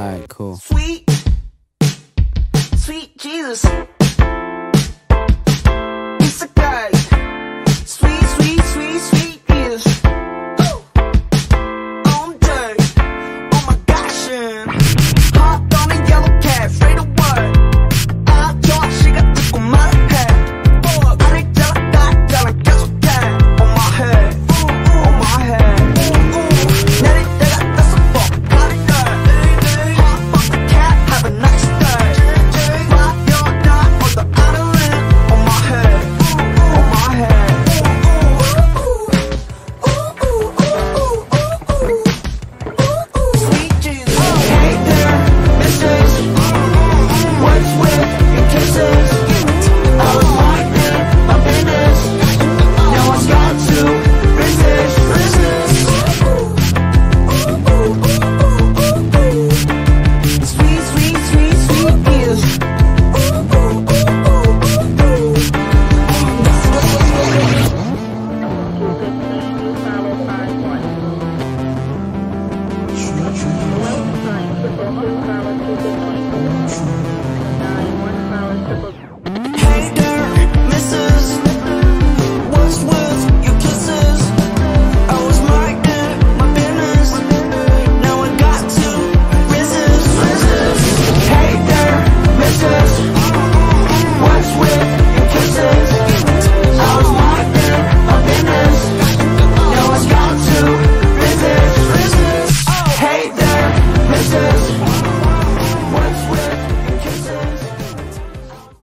Alright, cool. Sweet, sweet Jesus.